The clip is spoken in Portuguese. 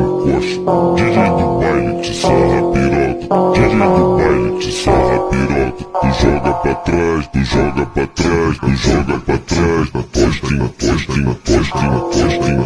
gosta. DJ do baile te sarra piroca. DJ do baile te sarra piroca. Tu joga pra trás, tu joga pra trás, tu joga pra trás. Na postinha, postinha, postinha, postinha, postinha.